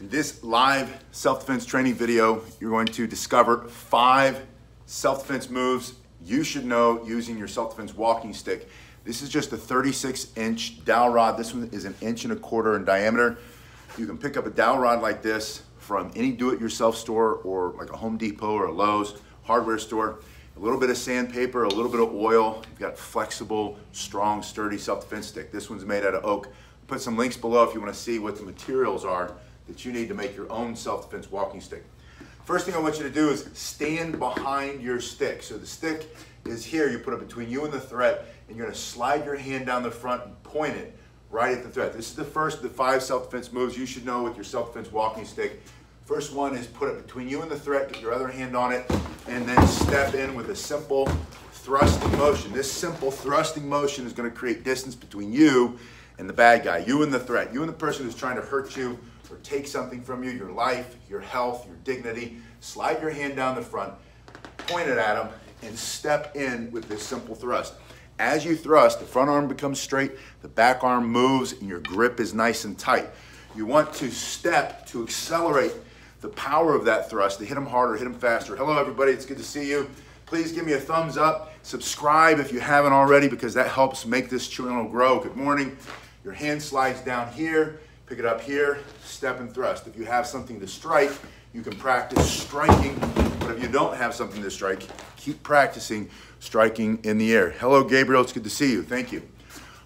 In this live self-defense training video, you're going to discover five self-defense moves you should know using your self-defense walking stick. This is just a 36 inch dowel rod. This one is an inch and a quarter in diameter. You can pick up a dowel rod like this from any do-it-yourself store or like a Home Depot or a Lowe's hardware store. A little bit of sandpaper, a little bit of oil. You've got flexible, strong, sturdy self-defense stick. This one's made out of oak. I Put some links below if you want to see what the materials are that you need to make your own self-defense walking stick. First thing I want you to do is stand behind your stick. So the stick is here, you put it between you and the threat, and you're gonna slide your hand down the front and point it right at the threat. This is the first of the five self-defense moves you should know with your self-defense walking stick. First one is put it between you and the threat, get your other hand on it, and then step in with a simple thrusting motion. This simple thrusting motion is gonna create distance between you and the bad guy, you and the threat, you and the person who's trying to hurt you or take something from you, your life, your health, your dignity. Slide your hand down the front, point it at them, and step in with this simple thrust. As you thrust, the front arm becomes straight, the back arm moves, and your grip is nice and tight. You want to step to accelerate the power of that thrust, to hit them harder, hit them faster. Hello, everybody. It's good to see you. Please give me a thumbs up. Subscribe if you haven't already because that helps make this channel grow. Good morning. Your hand slides down here. Pick it up here, step and thrust. If you have something to strike, you can practice striking, but if you don't have something to strike, keep practicing striking in the air. Hello, Gabriel, it's good to see you. Thank you.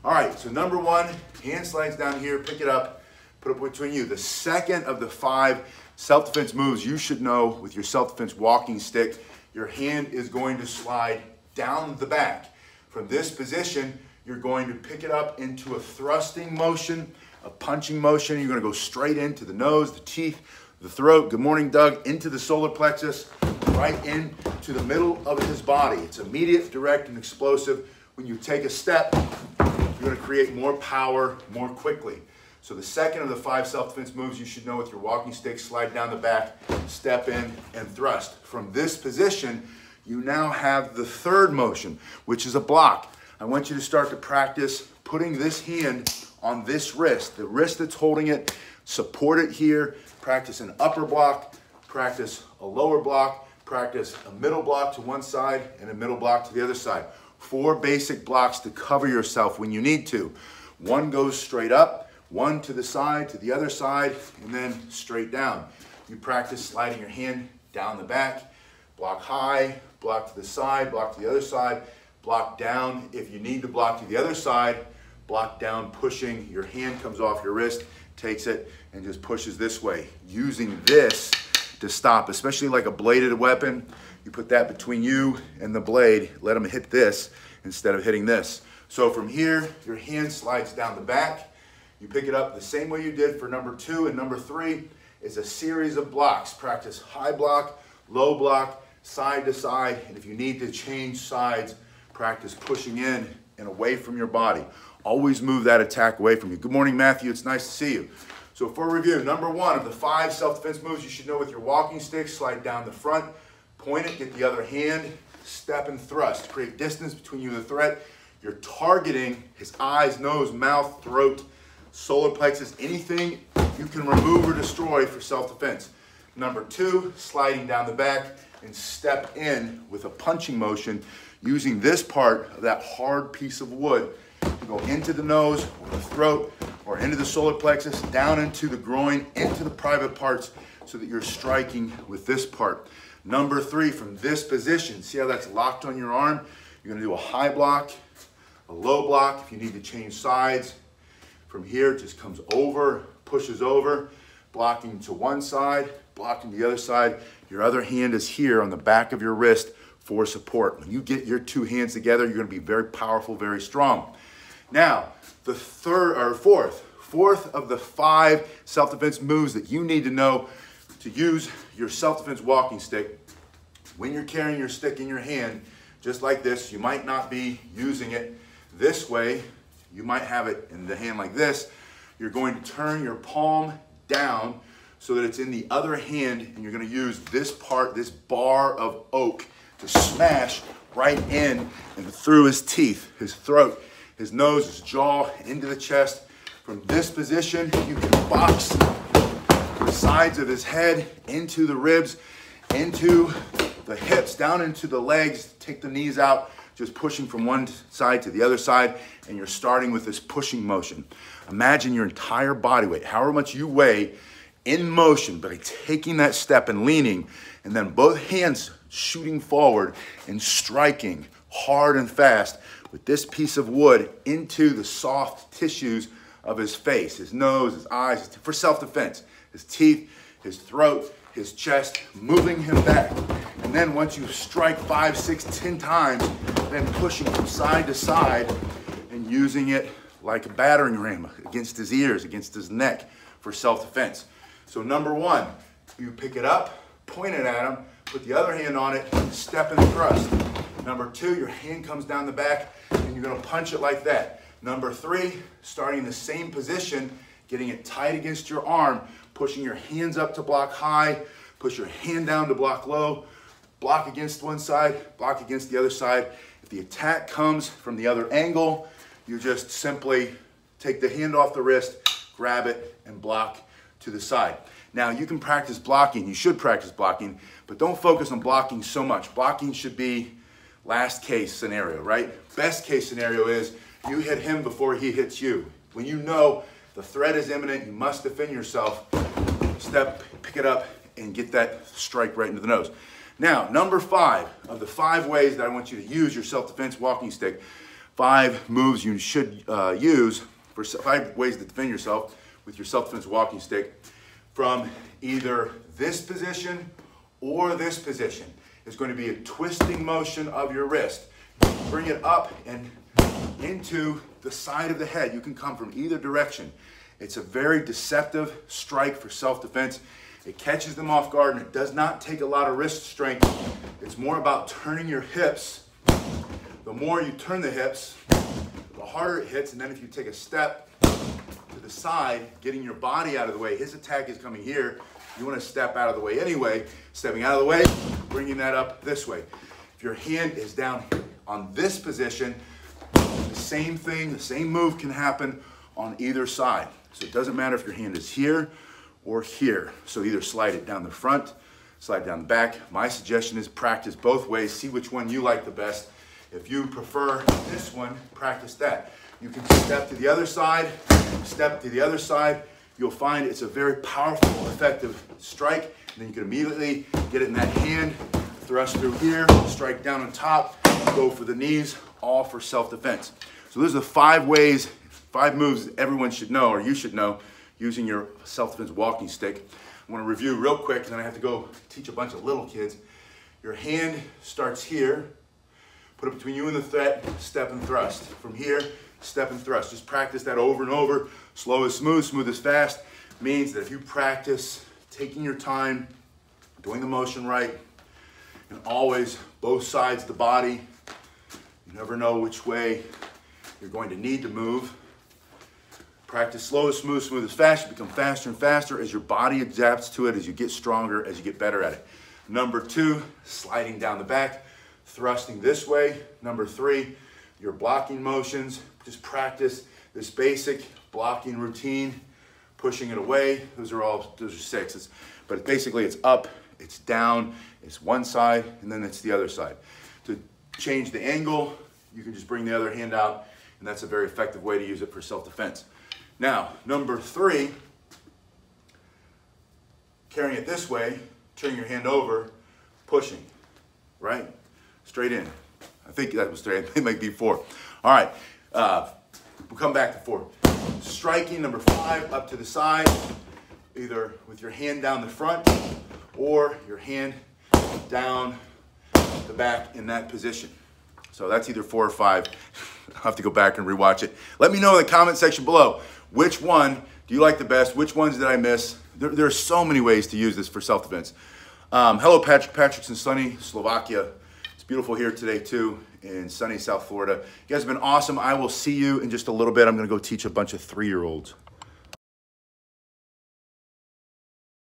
All right, so number one, hand slides down here, pick it up, put it between you. The second of the five self-defense moves you should know with your self-defense walking stick, your hand is going to slide down the back. From this position, you're going to pick it up into a thrusting motion a punching motion. You're gonna go straight into the nose, the teeth, the throat. Good morning, Doug. Into the solar plexus, right into the middle of his body. It's immediate, direct, and explosive. When you take a step, you're gonna create more power more quickly. So the second of the five self-defense moves you should know with your walking stick, slide down the back, step in, and thrust. From this position, you now have the third motion, which is a block. I want you to start to practice putting this hand on this wrist, the wrist that's holding it, support it here, practice an upper block, practice a lower block, practice a middle block to one side and a middle block to the other side. Four basic blocks to cover yourself when you need to. One goes straight up, one to the side, to the other side, and then straight down. You practice sliding your hand down the back, block high, block to the side, block to the other side, block down. If you need to block to the other side, block down, pushing, your hand comes off your wrist, takes it, and just pushes this way. Using this to stop, especially like a bladed weapon, you put that between you and the blade, let them hit this instead of hitting this. So from here, your hand slides down the back. You pick it up the same way you did for number two and number three is a series of blocks. Practice high block, low block, side to side, and if you need to change sides, practice pushing in and away from your body. Always move that attack away from you. Good morning, Matthew. It's nice to see you. So for review, number one of the five self-defense moves you should know with your walking stick, slide down the front, point it, get the other hand, step and thrust. Create distance between you and the threat. You're targeting his eyes, nose, mouth, throat, solar plexus, anything you can remove or destroy for self-defense. Number two, sliding down the back and step in with a punching motion using this part of that hard piece of wood to go into the nose or the throat or into the solar plexus, down into the groin, into the private parts so that you're striking with this part. Number three, from this position, see how that's locked on your arm? You're gonna do a high block, a low block. If you need to change sides, from here it just comes over, pushes over, blocking to one side, blocking the other side. Your other hand is here on the back of your wrist for support. When you get your two hands together, you're gonna be very powerful, very strong. Now, the third or fourth, fourth of the five self-defense moves that you need to know to use your self-defense walking stick when you're carrying your stick in your hand, just like this, you might not be using it this way. You might have it in the hand like this. You're going to turn your palm down so that it's in the other hand and you're gonna use this part, this bar of oak to smash right in and through his teeth, his throat, his nose, his jaw, into the chest. From this position, you can box the sides of his head, into the ribs, into the hips, down into the legs, take the knees out, just pushing from one side to the other side, and you're starting with this pushing motion. Imagine your entire body weight, however much you weigh, in motion, by taking that step and leaning, and then both hands shooting forward and striking hard and fast with this piece of wood into the soft tissues of his face, his nose, his eyes, for self-defense, his teeth, his throat, his chest, moving him back. And then once you strike five, six, ten times, then pushing from side to side and using it like a battering ram against his ears, against his neck for self-defense. So number one, you pick it up, point it at him, put the other hand on it, step and thrust. Number two, your hand comes down the back and you're gonna punch it like that. Number three, starting in the same position, getting it tight against your arm, pushing your hands up to block high, push your hand down to block low, block against one side, block against the other side. If the attack comes from the other angle, you just simply take the hand off the wrist, grab it, and block to the side. Now you can practice blocking, you should practice blocking, but don't focus on blocking so much. Blocking should be last case scenario, right? Best case scenario is you hit him before he hits you. When you know the threat is imminent, you must defend yourself, step, pick it up, and get that strike right into the nose. Now, number five of the five ways that I want you to use your self-defense walking stick, five moves you should uh, use for five ways to defend yourself with your self-defense walking stick from either this position or this position. Is going to be a twisting motion of your wrist. Bring it up and into the side of the head. You can come from either direction. It's a very deceptive strike for self-defense. It catches them off guard and it does not take a lot of wrist strength. It's more about turning your hips. The more you turn the hips, the harder it hits. And then if you take a step the side, getting your body out of the way, his attack is coming here. You want to step out of the way anyway. Stepping out of the way, bringing that up this way. If your hand is down on this position, the same thing, the same move can happen on either side. So it doesn't matter if your hand is here or here. So either slide it down the front, slide down the back. My suggestion is practice both ways, see which one you like the best. If you prefer this one, practice that. You can step to the other side, step to the other side. You'll find it's a very powerful, effective strike. And then you can immediately get it in that hand, thrust through here, strike down on top, go for the knees, all for self-defense. So those are the five ways, five moves everyone should know, or you should know, using your self-defense walking stick. I want to review real quick, and then I have to go teach a bunch of little kids. Your hand starts here, put it between you and the threat, step and thrust. From here, step and thrust. Just practice that over and over. Slow is smooth, smooth is fast. Means that if you practice taking your time, doing the motion right, and always both sides of the body, you never know which way you're going to need to move. Practice slow is smooth, smooth is fast. You become faster and faster as your body adapts to it, as you get stronger, as you get better at it. Number two, sliding down the back, thrusting this way. Number three, your blocking motions. Just practice this basic blocking routine, pushing it away. Those are all, those are six. It's, but basically it's up, it's down, it's one side, and then it's the other side. To change the angle, you can just bring the other hand out, and that's a very effective way to use it for self-defense. Now, number three, carrying it this way, turning your hand over, pushing, right? Straight in. I think that was straight. It might be four. All right. Uh, we'll come back to four. Striking number five up to the side, either with your hand down the front or your hand down the back in that position. So that's either four or five. I'll have to go back and rewatch it. Let me know in the comment section below, which one do you like the best? Which ones did I miss? There, there are so many ways to use this for self-defense. Um, hello, Patrick. Patrick's in sunny Slovakia. It's beautiful here today too in sunny South Florida. You guys have been awesome. I will see you in just a little bit. I'm to go teach a bunch of three-year-olds.